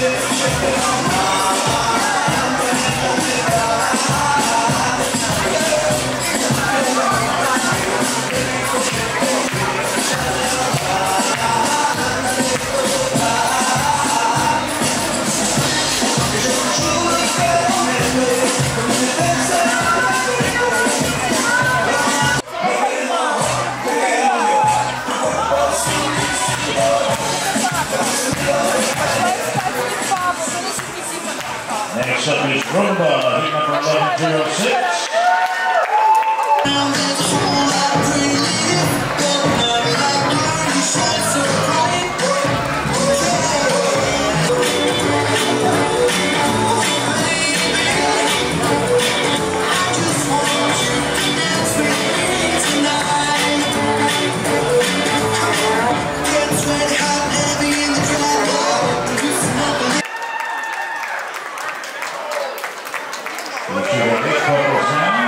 Check it out. up is Rumba, heat number 1106. to the